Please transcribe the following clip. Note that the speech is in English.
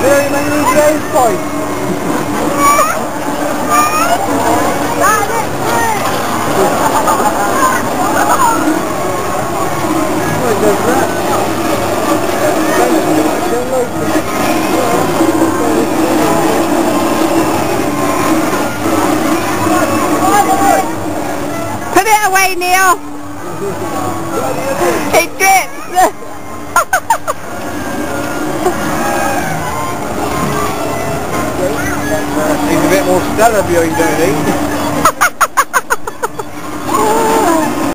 Very many days point. What does that? Put it away, Neil. Mostrada viu aí?